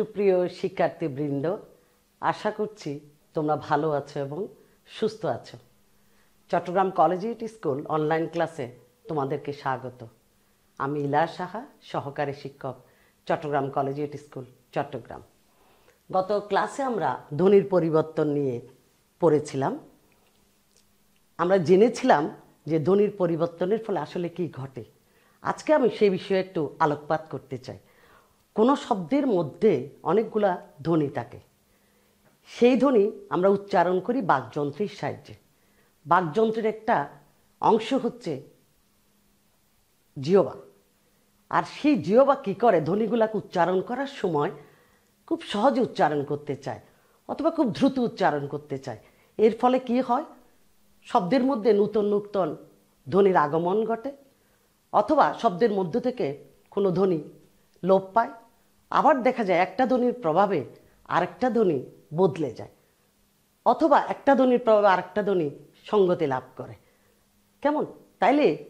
সুপ্রিয় শিক্ষার্থীবৃন্দ, আশা করছি তোমরা ভালো আছো এবং সুস্থ আছো। চট্টগ্রাম কলেজিয়েট স্কুল অনলাইন ক্লাসে তোমাদেরকে স্বাগত। আমি ইলা সাহা, সহকারী শিক্ষক, চট্টগ্রাম কলেজিয়েট স্কুল, চট্টগ্রাম। গত ক্লাসে আমরা ধ্বনির পরিবর্তন নিয়ে পড়েছিলাম। আমরা জেনেছিলাম যে ধ্বনির পরিবর্তনের ফলে আসলে কি ঘটে। আজকে আমি সেই বিষয়ে একটু আলোকপাত করতে চাই। কোনো শব্দের মধ্যে অনেকগুলা ধ্বনি থাকে। সেই ধ্বনি আমরা উচ্চারণ করি বাকযন্ত্রের সাহায্যে। বাকযন্ত্রের একটা অংশ হচ্ছে জিওবা আর সেই জিওবা কী করে? ধ্বনিগুলাকে উচ্চারণ করার সময় খুব সহজে উচ্চারণ করতে চায়, অথবা খুব দ্রুত উচ্চারণ করতে চায়। এর ফলে কি হয়? শব্দের মধ্যে নূতন নূতন ধ্বনির আগমন ঘটে, অথবা শব্দের মধ্য থেকে কোনো ধ্বনি লোপ পায় আবার দেখা যায় একটা ধ্বনির প্রভাবে আরেকটা ধ্বনি বদলে যায়। অথবা একটা ধ্বনির প্রভাবে আরেকটা ধ্বনি সঙ্গতি লাভ করে। কেমন? তাইলে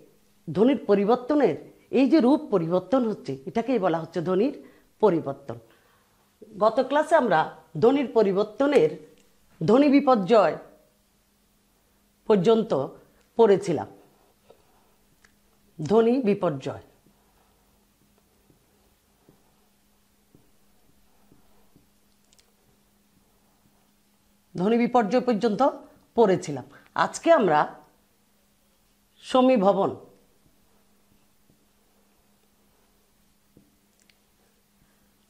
ধ্বনির পরিবর্তনের, এই যে রূপ পরিবর্তন হচ্ছে, এটাকেই বলা হচ্ছে ধ্বনির পরিবর্তন। গত ক্লাসে আমরা ধ্বনির পরিবর্তনের ধ্বনি বিপর্যয় পর্যন্ত পড়েছিলাম। ধ্বনি বিপর্যয়। ধ্বনি বিপর্যয় পর্যন্ত পড়েছিলাম। আজকে আমরা সমীভবন।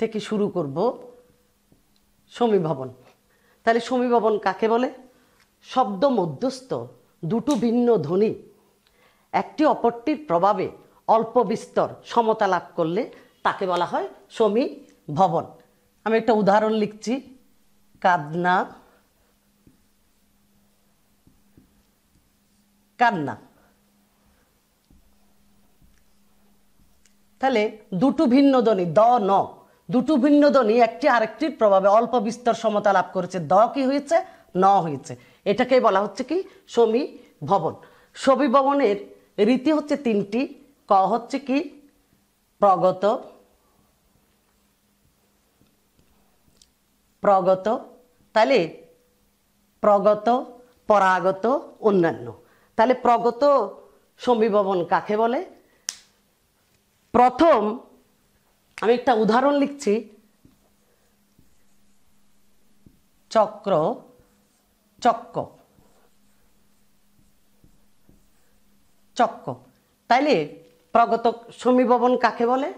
থেকে শুরু করব সমীভবন। তাহলে সমী ভবন কাকে বলে? শব্দ মধ্যস্থ, দুটো ভিন্ন ধ্বনি। একটি অপরটির প্রভাবে অল্প বিস্তর সমতা লাভ করলে তাকে বলা হয় সমী ভবন আমি একটা উদাহরণ লিখছি। কাদনা কান্না। তাহলে দুটো ভিন্ন ধ্বনি, দ, ন। দুটো ভিন্ন ধ্বনি, একটি আরেকটির প্রভাবে অল্প বিস্তর সমতা লাভ করেছে। দ কি হয়েছে? ন হয়েছে। এটাকে বলা হচ্ছে কি? সমী ভবন। সমী ভবনের রীতি হচ্ছে তিনটি। ক হচ্ছে কি? প্রগত প্রগত, তাহলে প্রগত, পরাগত, অন্যান্য। তাহলে প্রগত সমীভবন কাকে বলে? প্রথম, আমি একটা উদাহরণ লিখছি। চক্র, চক্ক। চক্ক। তাইলে প্রগত সমীভবন কাকে বলে?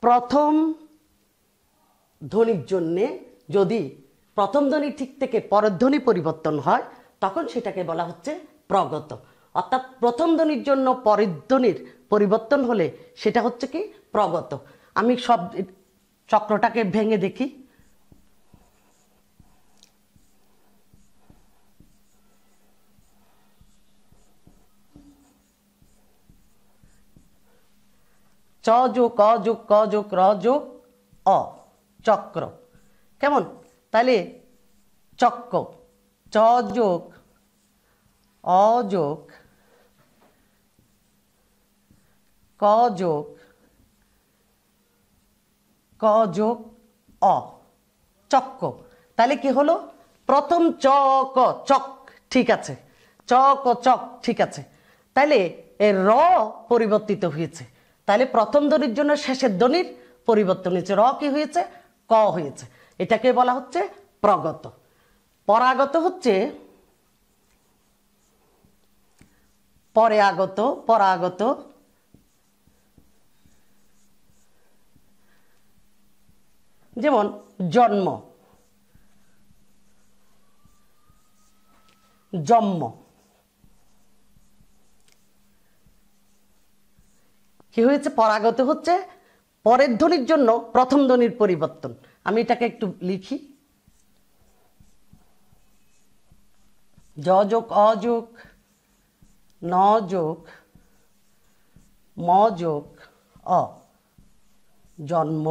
প্রথম ধ্বনির জন্যে যদি প্রথম ধ্বনি ঠিক থেকে পরের ধ্বনি পরিবর্তন হয় তখন সেটাকে বলা হচ্ছে প্রগত। অর্থাৎ প্রথম ধ্বনির জন্য পরের ধ্বনির পরিবর্তন হলে সেটা হচ্ছে কি প্রগত। আমি সব চক্রটাকে ভেঙে দেখি। চ যোগ, ক যোগ ক যোগ, র যোগ, অ, চক্র। কেমন? তাহলে চক্র। চ যোগ অ যোগ ক যোগ ক যোগ অ। চক্ক। তাহলে কি হলো? প্রথম চ, ক, চক। ঠিক আছে। চ, ক, চক। ঠিক আছে। তাহলে এর র পরিবর্তিত হয়েছে। তাহলে প্রথম ধ্বনির জন্য শেষের ধ্বনির পরিবর্তন হয়েছে। র কি হয়েছে? ক হয়েছে। এটাকে বলা হচ্ছে প্রগত। পরাগত হচ্ছে পরে আগত পরাগত। যেমন জন্ম জন্ম। কি হয়েছে? পরাগত হচ্ছে পরের ধ্বনির জন্য প্রথম ধ্বনির পরিবর্তন। আমি এটাকে একটু লিখি। জ যোগ অযোগ ন যোগ ম অ। জন্ম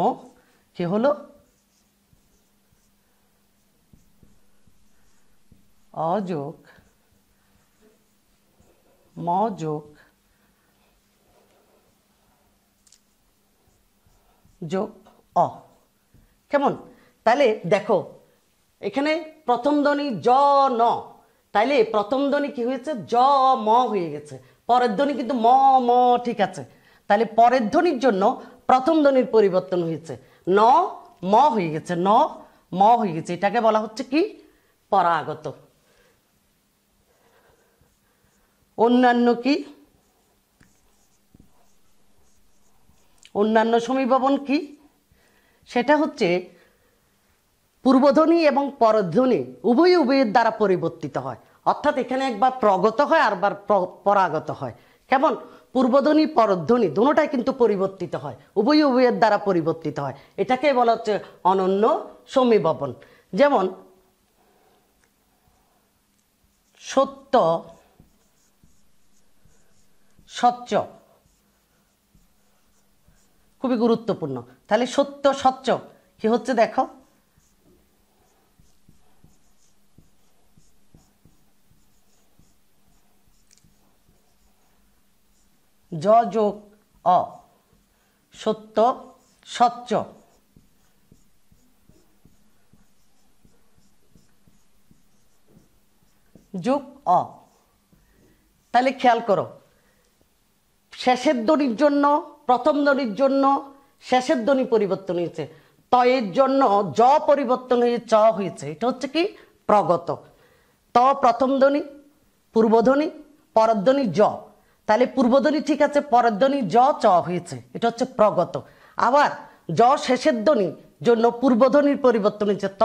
কি হলো? অযোগ ম যোগ যোগ, অ। কেমন? তাহলে দেখো, এখানে প্রথম ধ্বনি জ, ন। তাইলে প্রথম ধ্বনি কি হয়েছে? জ, ম হয়ে গেছে। পরের ধ্বনি কিন্তু ম ম, ঠিক আছে। তাহলে পরের ধ্বনির জন্য প্রথম ধ্বনির পরিবর্তন হয়েছে। ন, ম হয়ে গেছে। ন, ম হয়ে গেছে। এটাকে বলা হচ্ছে কি? পরাগত। অন্যান্য কি? অন্যান্য সমীভবন কি? সেটা হচ্ছে পূর্বধ্বনি এবং পরধ্বনি উভয় উভয়ের দ্বারা পরিবর্তিত হয়। অর্থাৎ এখানে একবার প্রগত হয় আর বার পরাগত হয়। কেমন? পূর্বধ্বনি, পরধ্বনি দুটোটাই কিন্তু পরিবর্তিত হয়, উভয় উভয়ের দ্বারা পরিবর্তিত হয়। এটাকে বলা হচ্ছে অনন্য সমীভবন। যেমন, সত্য, স্বচ্ছ। খুবই গুরুত্বপূর্ণ। তাহলে সত্য, স্বচ্ছ কি হচ্ছে দেখো? জ যোগ অ। সত্য, স্বচ্ছ। যোগ অ। তাহলে খেয়াল করো। শেষের ধ্বনির জন্য, প্রথম ধ্বনির জন্য শেষের ধ্বনি পরিবর্তন হয়েছে। তয়ের জন্য জ পরিবর্তন হয়ে চ হয়েছে। এটা হচ্ছে কি? প্রগত। ত প্রথম ধ্বনি পূর্বধ্বনি পরধ্বনি জ তাহলে পূর্বধ্বনি ঠিক আছে, পরের ধ্বনি জ, চ হয়েছে। এটা হচ্ছে প্রগত। আবার জ শেষের ধ্বনি, জন্য পূর্বধ্বনির পরিবর্তন হয়েছে, ত,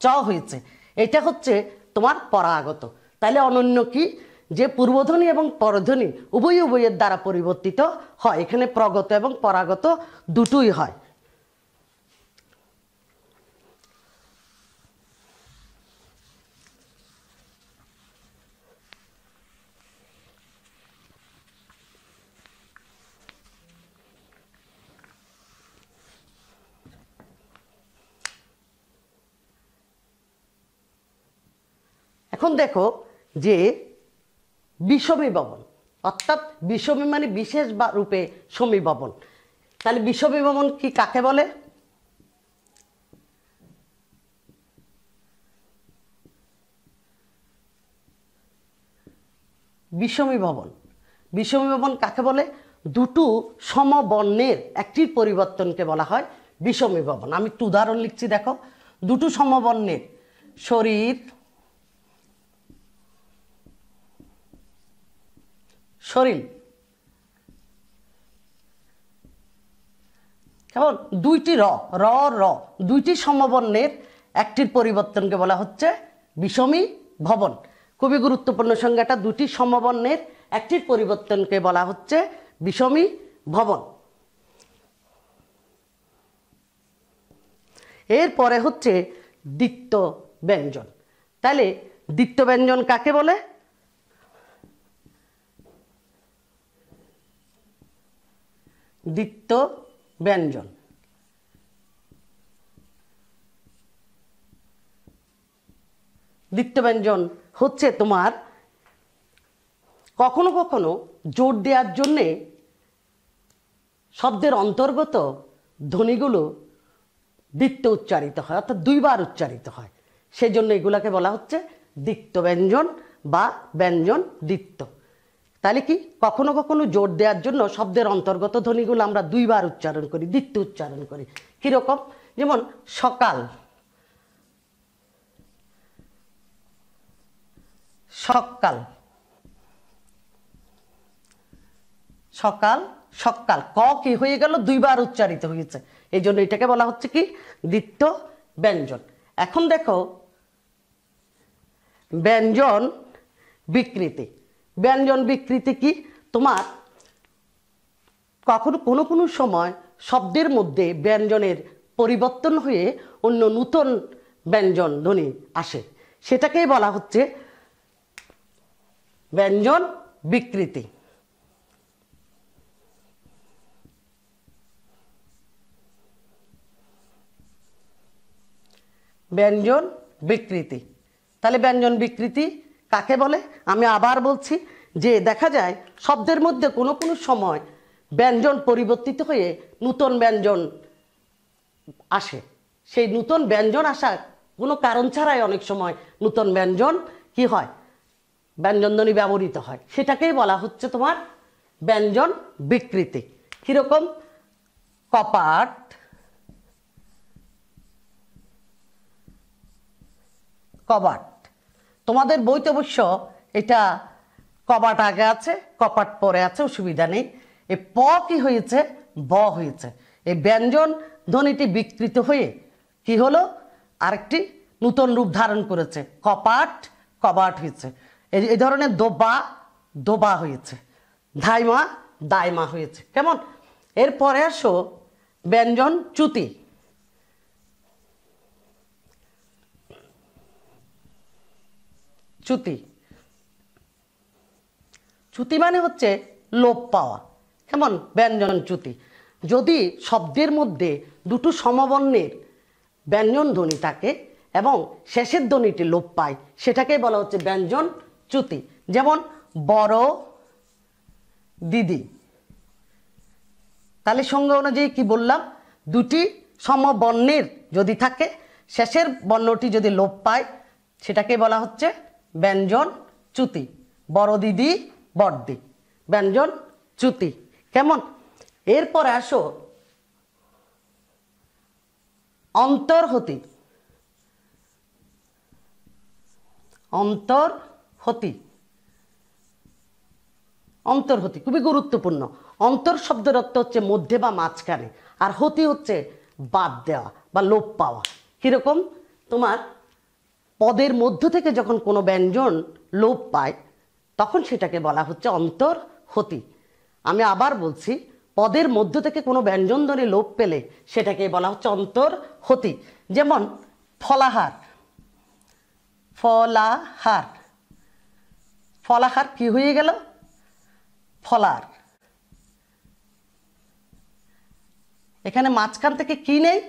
চ হয়েছে। এটা হচ্ছে তোমার পরাগত। তাহলে অনন্য কি? যে পূর্বধ্বনি এবং পরধ্বনি উভয় উভয়ের দ্বারা পরিবর্তিত হয়। এখানে প্রগত এবং পরাগত দুটোই হয়। এখন দেখো যে বিষমী ভবন, অর্থাৎ বিষমী মানে বিশেষ রূপে সমী ভবন। তাহলে বিষমী ভবন কি কাকে বলে? বিষমী ভবন। বিষমী ভবন কাকে বলে? দুটো সমবর্ণের একটি পরিবর্তনকে বলা হয় বিষমী ভবন। আমি একটু উদাহরণ লিখছি, দেখো। দুটো সমবর্ণের, শরীর শরীর। কেমন? দুইটি র র র। দুইটি সমবর্ণের একটির পরিবর্তনকে বলা হচ্ছে বিষমী ভবন। খুবই গুরুত্বপূর্ণ সংজ্ঞাটা দুটি সমবর্ণের একটির পরিবর্তনকে বলা হচ্ছে বিষমী ভবন। এরপরে হচ্ছে দ্বিত্ব ব্যঞ্জন। তাহলে দ্বিত্ব ব্যঞ্জন কাকে বলে? দ্বিত্ব ব্যঞ্জন। দ্বিত্ব ব্যঞ্জন হচ্ছে তোমার কখনো কখনো জোর দেওয়ার জন্যে শব্দের অন্তর্গত ধ্বনিগুলো দ্বিত্ব উচ্চারিত হয়, অর্থাৎ দুইবার উচ্চারিত হয়। সেই জন্য এগুলাকে বলা হচ্ছে দ্বিত্ব ব্যঞ্জন বা ব্যঞ্জন দ্বিত্ব তাহলে কি? কখনো কখনো জোর দেওয়ার জন্য শব্দের অন্তর্গত ধ্বনিগুলো আমরা দুইবার উচ্চারণ করি দ্বিত্ব উচ্চারণ করি। কীরকম? যেমন সকাল সকাল সকাল সকাল, ক কি হয়ে গেল? দুইবার উচ্চারিত হয়েছে। এই জন্য এটাকে বলা হচ্ছে কি? দ্বিত্ব ব্যঞ্জন। এখন দেখো, ব্যঞ্জন বিকৃতি। ব্যঞ্জন বিকৃতি কি? তোমার কখনো কোনো কোনো সময় শব্দের মধ্যে ব্যঞ্জনের পরিবর্তন হয়ে অন্য নূতন ব্যঞ্জন ধ্বনি আসে। সেটাকেই বলা হচ্ছে ব্যঞ্জন বিকৃতি। ব্যঞ্জন বিকৃতি। তাহলে ব্যঞ্জন বিকৃতি কাকে বলে? আমি আবার বলছি যে দেখা যায় শব্দের মধ্যে কোনো কোনো সময় ব্যঞ্জন পরিবর্তিত হয়ে নূতন ব্যঞ্জন আসে। সেই নূতন ব্যঞ্জন আসা কোনো কারণ ছাড়াই অনেক সময় নূতন ব্যঞ্জন কি হয়? ব্যঞ্জনধ্বনি ব্যবহৃত হয়। সেটাকেই বলা হচ্ছে তোমার ব্যঞ্জন বিকৃতি। কীরকম? কপাট, কবাট। তোমাদের বইতে অবশ্য এটা কবাট আগে আছে, কপাট পরে আছে, অসুবিধা নেই। এ প কি হয়েছে? ব হয়েছে। এই ব্যঞ্জন ধ্বনিটি বিকৃত হয়ে কি হলো? আরেকটি নূতন রূপ ধারণ করেছে। কপাট, কবাট হয়েছে। এই ধরনের দোবা দোবা হয়েছে। ধাইমা, দাইমা হয়েছে। কেমন? এরপরে আসো ব্যঞ্জন, চ্যুতি। চ্যুতি। চ্যুতি মানে হচ্ছে লোপ পাওয়া। কেমন? ব্যঞ্জন চ্যুতি। যদি শব্দের মধ্যে দুটো সমবর্ণের ব্যঞ্জন ধ্বনি থাকে এবং শেষের ধ্বনিটি লোপ পায়, সেটাকেই বলা হচ্ছে ব্যঞ্জন চ্যুতি। যেমন, বড় দিদি। তাহলে সঙ্গে অনুযায়ী কি বললাম? দুটি সমবর্ণের যদি থাকে, শেষের বর্ণটি যদি লোপ পায় সেটাকে বলা হচ্ছে ব্যঞ্জন, চ্যুতি। বড় দিদি, বড়দি। ব্যঞ্জন, চ্যুতি। কেমন? এরপরে আসো। অন্তর্হতি। অন্তর্হতি। অন্তর্হতি, খুবই গুরুত্বপূর্ণ। অন্তর শব্দের অর্থ হচ্ছে মধ্যে বা মাঝখানে। আর হতি হচ্ছে বাদ দেওয়া বা লোপ পাওয়া। কীরকম? তোমার পদের মধ্য থেকে যখন কোনো ব্যঞ্জন লোপ পায়, তখন সেটাকে বলা হচ্ছে অন্তর্হতি। আমি আবার বলছি, পদের মধ্য থেকে কোনো ব্যঞ্জন ধ্বনি লোপ পেলে সেটাকে বলা হচ্ছে অন্তর্হতি। যেমন, ফলাহার। ফলাহার। ফলাহার কি হয়ে গেল? ফলার। এখানে মাঝখান থেকে কি নেই?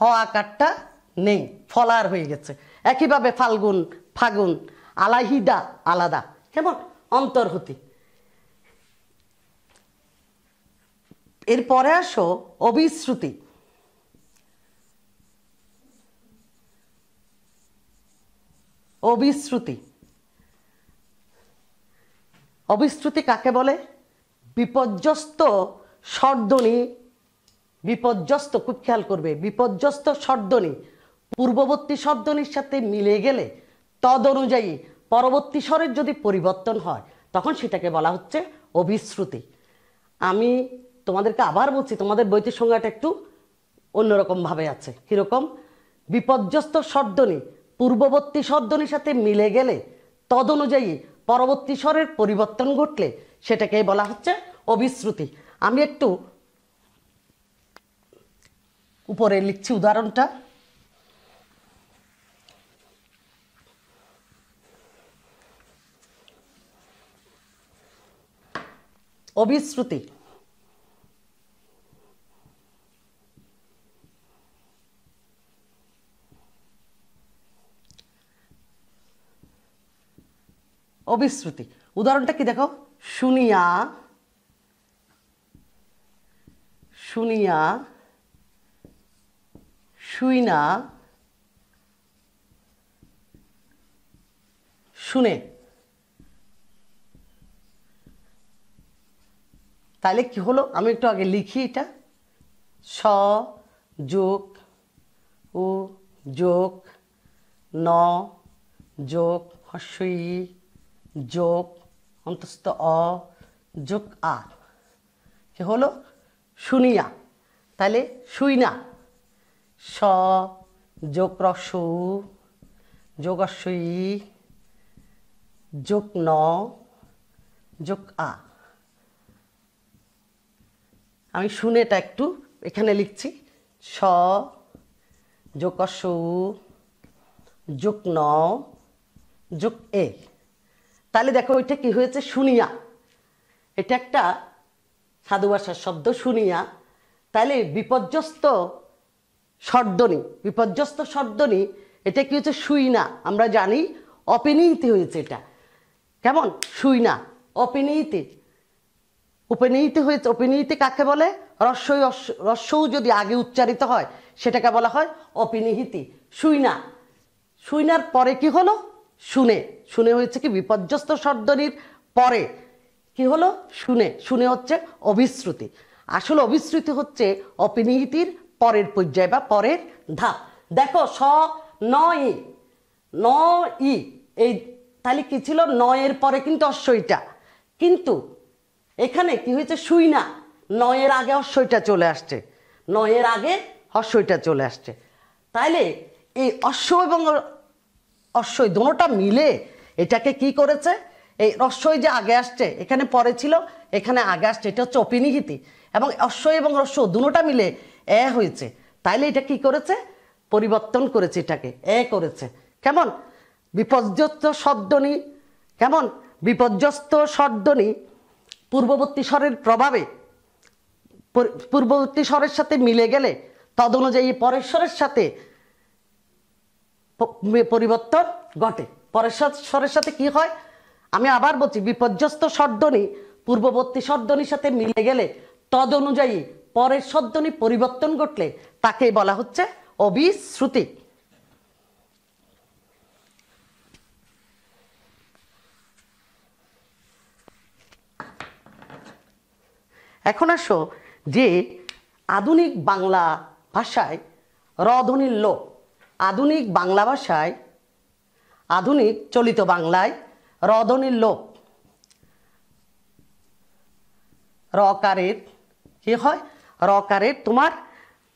হ আকারটা নেই, ফলার হয়ে গেছে। একইভাবে ফাল্গুন, ফাগুন আলাহিদা আলাদা। কেমন? অন্তর্হতি এরপরে আসো অবিশ্রুতি। অবিশ্রুতি। অবিশ্রুতি কাকে বলে? বিপর্যস্ত স্বরধ্বনি বিপর্যস্ত, খুব খেয়াল করবে। বিপর্যস্ত স্বরধ্বনি পূর্ববর্তী শব্দনির সাথে মিলে গেলে তদ অনুযায়ী পরবর্তী স্বরের যদি পরিবর্তন হয়, তখন সেটাকে বলা হচ্ছে অভিশ্রুতি। আমি তোমাদেরকে আবার বলছি, তোমাদের বইতে সংজ্ঞাটা একটু অন্যরকমভাবে আছে। কীরকম? বিপর্যস্ত শব্দনি পূর্ববর্তী শব্দনির সাথে মিলে গেলে তদ অনুযায়ী পরবর্তী স্বরের পরিবর্তন ঘটলে সেটাকে বলা হচ্ছে অবিশ্রুতি আমি একটু উপরে লিখছি উদাহরণটা। অবিশ্রুতি। অবিশ্রুতি। উদাহরণটা কি দেখো শুনিয়া শুনিয়া শুইনা শুনে। তাহলে কি হলো? আমি একটু আগে লিখি এটা। স, যোগ, উ, যোগ, ন, যোগ, হস্যই, যোগ, অন্তস্থ, অ, যোগ, আ। কি হলো? শুনিয়া। তাহলে শুই না। স, যোগ রসু যোগস্বই যোগ, ন, যোগ, আ। আমি শুনেটা একটু এখানে লিখছি। স যোগস্বু যোগ ন যোগ এ। তাহলে দেখো ওইটা কি হয়েছে? শুনিয়া। এটা একটা সাধু ভাষার শব্দ, শুনিয়া। তাহলে বিপর্যস্ত সর্দনি বিপর্যস্ত সর্দনি এটা কি হচ্ছে শুই না আমরা জানি, অপিনীতি হয়েছে এটা। কেমন? শুই না অপেনীতি। উপনীতি হয়েছে, উপনীতি কাকে বলে? রস্যই রস্যও যদি আগে উচ্চারিত হয়, সেটাকে বলা হয় অপিনিহিতি, শুইনা। শুইনার পরে কি হলো? শুনে। শুনে হয়েছে কি বিপর্যস্ত শব্দনির পরে। কি হলো? শুনে। শুনে হচ্ছে অবিশ্রুতি। আসলে অভিশ্রুতি হচ্ছে অপিনিহিতির পরের পর্যায় বা পরের ধাপ। দেখো, স নয় ন, ই। এই, তাহলে কি ছিল? নয়ের পরে কিন্তু অশ্বইটা কিন্তু এখানে কি হয়েছে? শুই না। নয়ের আগে অশ্বইটা চলে আসছে। নয়ের আগে অশ্বইটা চলে আসছে। তাইলে এই অশ্ব এবং অশ্বই দোনোটা মিলে এটাকে কি করেছে? এই রস্বই যে আগে আসছে, এখানে পরে ছিল, এখানে আগে আসছে, এটা হচ্ছে অপিনিহিতি। এবং অশ্বই এবং রস্য দুটোটা মিলে এ হয়েছে। তাইলে এটা কি করেছে? পরিবর্তন করেছে এটাকে, এ করেছে। কেমন? বিপর্যস্ত শব্দনি কেমন? বিপর্যস্ত শব্দনি পূর্ববর্তী স্বরের প্রভাবে পূর্ববর্তী স্বরের সাথে মিলে গেলে তদ অনুযায়ী পরের স্বরের সাথে পরিবর্তন ঘটে। পরের স্বরের সাথে কি হয়? আমি আবার বলছি, বিপর্যস্ত শব্দনি পূর্ববর্তী শব্দনির সাথে মিলে গেলে তদ অনুযায়ী পরের শব্দনি পরিবর্তন ঘটলে তাকে বলা হচ্ছে অবিশ্রুতি। এখন আসো যে আধুনিক বাংলা ভাষায় রধ্বনির লোপ। আধুনিক বাংলা ভাষায়, আধুনিক চলিত বাংলায় রধ্বনির লোপ। রকারের কি হয়? রকারের তোমার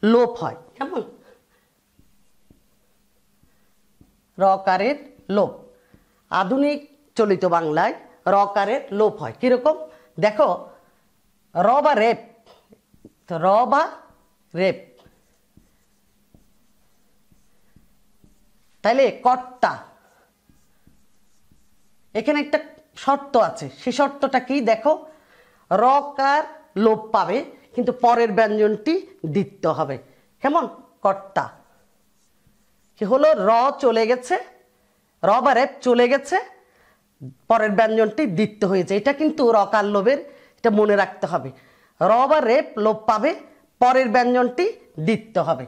লোপ হয়। কেমন? রকারের লোপ। আধুনিক চলিত বাংলায় রকারের লোপ হয়। কীরকম? দেখো র বা রেপ। তো র বা রেপ। তাইলে কর্তা। এখানে একটা শর্ত আছে। সে শর্তটা কি দেখো, রকার লোপ পাবে, কিন্তু পরের ব্যঞ্জনটি দিতে হবে। কেমন? কর্তা। কি হলো র চলে গেছে র বা রেপ চলে গেছে, পরের ব্যঞ্জনটি দিতে হয়েছে। এটা কিন্তু রকার লোভের এটা মনে রাখতে হবে। র বা রেপ লোপ পাবে, পরের ব্যঞ্জনটি দিতে হবে।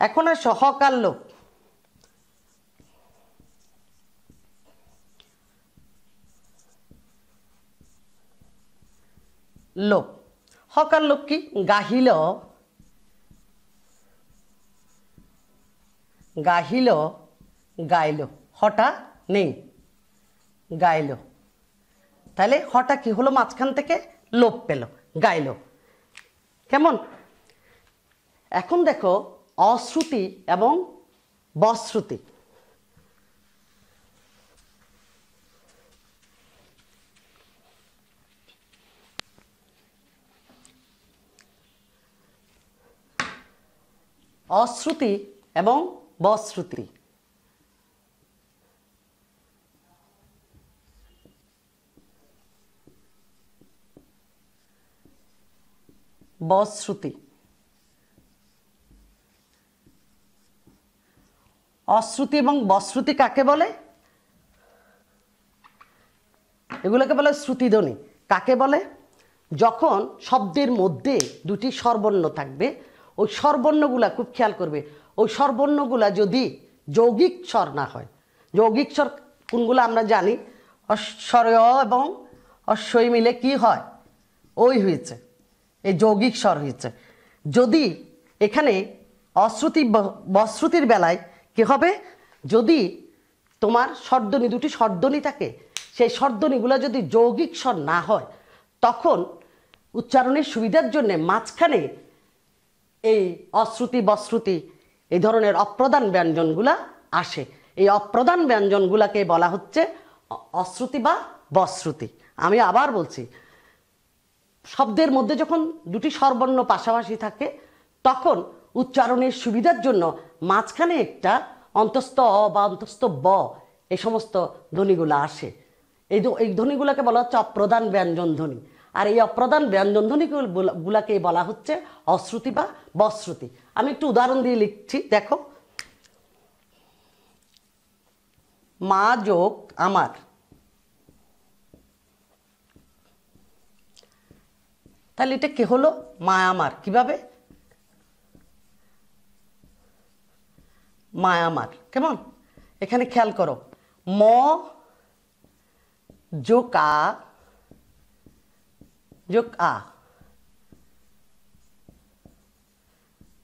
এখন আর সহকার লোপ লোপ হকার লোক কি? গাহিল। গাহিল, গাইল। হটা নেই। গাইল। তাহলে হঠাৎ কি হলো? মাঝখান থেকে লোপ পেল, গাইল। কেমন? এখন দেখো, অশ্রুতি এবং বশ্রুতি। অশ্রুতি এবং বশ্রুতি। বশ্রুতি অশ্রুতি এবং বশ্রুতি কাকে বলে? এগুলোকে বলে শ্রুতিধ্বনি কাকে বলে? যখন শব্দের মধ্যে দুটি সর্বর্ণ থাকবে, ওই স্বরবর্ণগুলা খুব খেয়াল করবে। ওই সর্বর্ণগুলা যদি যৌগিক স্বর না হয়, যৌগিক স্বর কোনগুলো আমরা জানি? অস্বরয় এবং অশ্বই মিলে কি হয়? ওই হয়েছে। এই যৌগিক স্বর হয়েছে। যদি এখানে অশ্রুতি বশ্রুতির বেলায় কি হবে? যদি তোমার স্বরধ্বনি দুটি স্বরধ্বনি থাকে, সেই স্বরধ্বনিগুলো যদি যৌগিক স্বর না হয়, তখন উচ্চারণের সুবিধার জন্যে মাঝখানে এই অশ্রুতি, বশ্রুতি এই ধরনের অপ্রধান ব্যঞ্জনগুলা আসে। এই অপ্রধান ব্যঞ্জনগুলাকে বলা হচ্ছে অশ্রুতি বা বশ্রুতি। আমি আবার বলছি শব্দের মধ্যে যখন দুটি স্বরবর্ণ পাশাপাশি থাকে, তখন উচ্চারণের সুবিধার জন্য মাঝখানে একটা অন্তস্থ অ বা অন্তস্থ ব এই সমস্ত ধ্বনিগুলো আসে। এই এই ধ্বনিগুলোকে বলা হচ্ছে অপ্রধান ব্যঞ্জন ধ্বনি। আর এই অপ্রধান ব্যঞ্জন ধ্বনিগুলোকে বলা হচ্ছে অশ্রুতি বা বশ্রুতি। আমি একটু উদাহরণ দিয়ে লিখছি, দেখো। মা যোগ আমার। তাহলে এটা কে হলো? মায়ামার কীভাবে? মায়ামার কেমন? এখানে খেয়াল করো। ম, যোগ আ যোগ আ।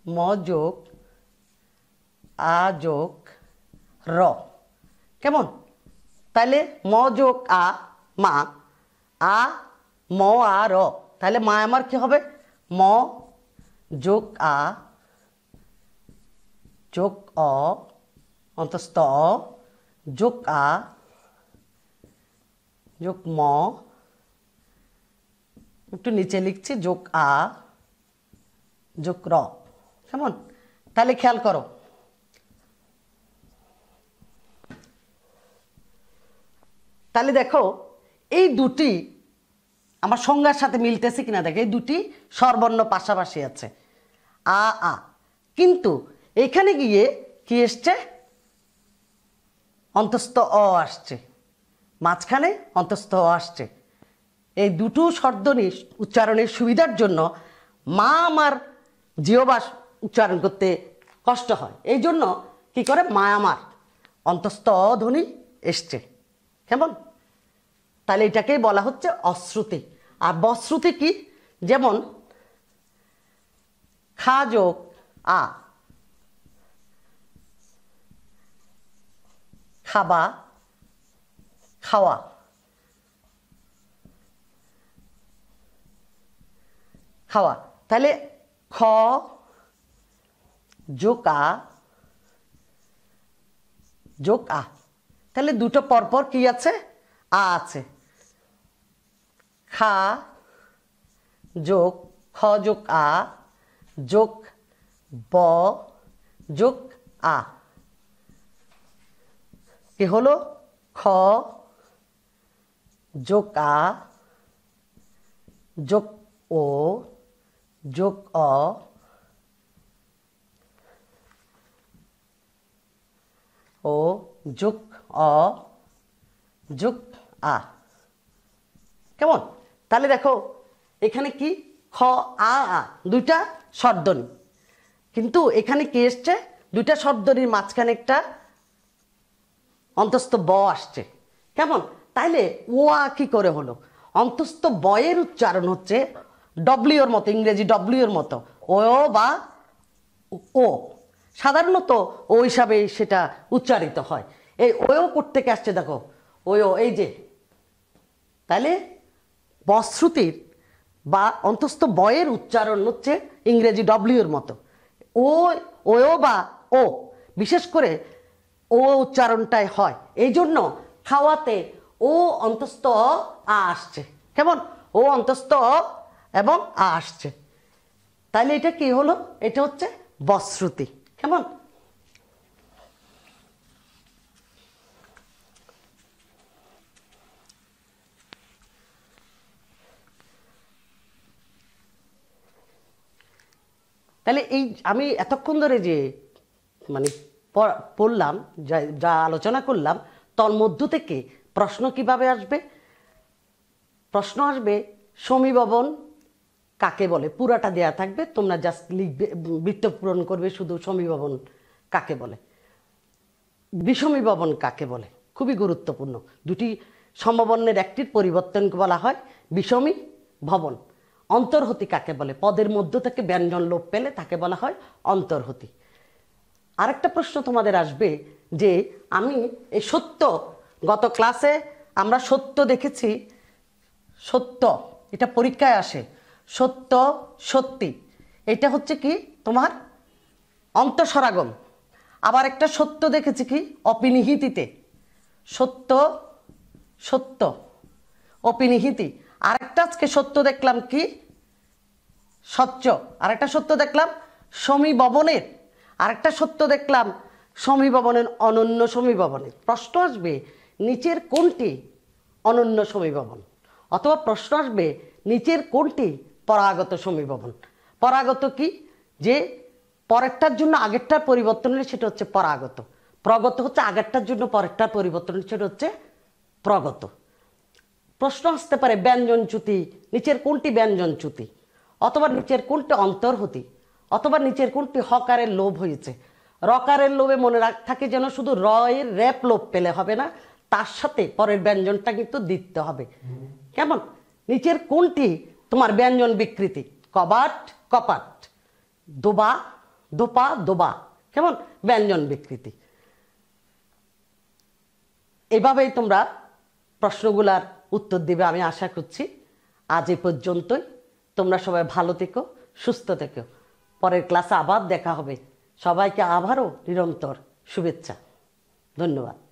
ম যোগ, আ যোগ, র। কেমন? তাহলে ম যোগ আ, মা। আ, ম, আ, র। তাহলে মা আমার কি হবে? ম যোগ আ, যোগ অ, অন্তস্থ অ যোগ আ, যোগ ম, একটু নিচে লিখছি, যোগ আ, যোগ র, কেমন? তাহলে খেয়াল করো। তাহলে দেখো, এই দুটি আমার সংজ্ঞার সাথে মিলতেছে কিনা দেখে, এই দুটি স্বরবর্ণ পাশাপাশি আছে। আ আ। কিন্তু এখানে গিয়ে কি এসছে? অন্তস্থ অ আসছে। মাঝখানে অন্তস্থ অ আসছে। এই দুটো শব্দনি উচ্চারণের সুবিধার জন্য মা আমার জিওবাস উচ্চারণ করতে কষ্ট হয়। এই জন্য কি করে? মা আমার অন্তস্থ ধ্বনি এসছে। কেমন? তাহলে এটাকেই বলা হচ্ছে অশ্রুতি। আর বশ্রুতি কি? যেমন খা যোগ আ। খাবা, খাওয়া। খাওয়া। তাহলে খ, জোকা যোগ আ তাহলে দুটো পরপর কি আছে? আ আছে। খা, যোগ, খ, যোগ আ, যোগ ব, যোগ আ। কি হলো? খ, যোগ আ, যোগ ও, যোগ অ। ও, যোগ অ, যোগ আ। কেমন? তাহলে দেখো, এখানে কি? খ, আ আ, দুইটা শব্দনি। কিন্তু এখানে কি এসছে? দুইটা শব্দনির মাঝখানে একটা অন্তস্থ ব আসছে। কেমন? তাইলে ও আ কি করে হলো? অন্তস্থ বয়ের উচ্চারণ হচ্ছে ডব্লিউর মতো, ইংরেজি ডব্লিউর মতো, ও বা ও। সাধারণত ও হিসাবে সেটা উচ্চারিত হয়। এই ওও থেকে আসছে দেখো? ওয়ো এই যে। তাহলে বশ্রুতির বা অন্তস্থ বয়ের উচ্চারণ হচ্ছে ইংরেজি ডব্লিউর মতো। ও ও বা ও, বিশেষ করে ও উচ্চারণটাই হয়। এই জন্য খাওয়াতে ও অন্তস্থ আ আসছে। কেমন? ও অন্তস্থ এবং আ আসছে। তাহলে এটা কি হলো? এটা হচ্ছে বশ্রুতি কেমন? তাহলে এই আমি এতক্ষণ ধরে যে মানে পড়লাম, যা আলোচনা করলাম, তর মধ্য থেকে প্রশ্ন কীভাবে আসবে? প্রশ্ন আসবে সমীভবন কাকে বলে? পুরাটা দেয়া থাকবে, তোমরা জাস্ট লিখবে, বৃত্ত পূরণ করবে শুধু সমীভবন কাকে বলে? বিষমীভবন কাকে বলে? খুবই গুরুত্বপূর্ণ। দুটি সমবর্ণের একটির পরিবর্তনকে বলা হয় বিষমী ভবন। অন্তর্হতি কাকে বলে? পদের মধ্য থেকে ব্যঞ্জন লোপ পেলে তাকে বলা হয় অন্তর্হতি। আরেকটা প্রশ্ন তোমাদের আসবে যে আমি এই সত্য, গত ক্লাসে আমরা সত্য দেখেছি, সত্য, এটা পরীক্ষায় আসে, সত্য, সত্যি, এটা হচ্ছে কি তোমার অন্তঃসরাগম। আবার একটা সত্য দেখেছি কি? অপিনিহিতিতে। সত্য সত্য, অপিনিহিতি। আরেকটা আজকে সত্য দেখলাম কি? স্বচ্ছ। আরেকটা সত্য দেখলাম সমীভবনের আরেকটা সত্য দেখলাম সমীভবনের অনন্য সমীভবনের প্রশ্ন আসবে, নিচের কোনটি অনন্য সমীভবন অথবা প্রশ্ন আসবে, নিচের কোনটি পরাগত সমীভবন পরাগত কি? যে পরেরটার জন্য আগেরটার পরিবর্তন হলে সেটা হচ্ছে পরাগত। প্রগত হচ্ছে আগেরটার জন্য পরেরটার পরিবর্তন সেটা হচ্ছে প্রগত। প্রশ্ন আসতে পারে ব্যঞ্জনচ্যুতি নিচের কোনটি ব্যঞ্জনচ্যুতি অথবা নিচের কোনটি অন্তর্হতি? অথবা নিচের কোনটি হকারের লোভ হয়েছে? রকারের লোভে মনে রাখ থাকে যেন শুধু র এর র্যাপ লোভ পেলে হবে না, তার সাথে পরের ব্যঞ্জনটা কিন্তু দিতে হবে। কেমন? নিচের কোনটি তোমার ব্যঞ্জন বিকৃতি? কবাট, কপাট। দোবা, দোপা, দোবা। কেমন? ব্যঞ্জন বিকৃতি। এভাবেই তোমরা প্রশ্নগুলার উত্তর দেবে, আমি আশা করছি। আজ এ পর্যন্তই। তোমরা সবাই ভালো থেকো, সুস্থ থেকো। পরের ক্লাসে আবার দেখা হবে। সবাইকে আবারও নিরন্তর শুভেচ্ছা। ধন্যবাদ।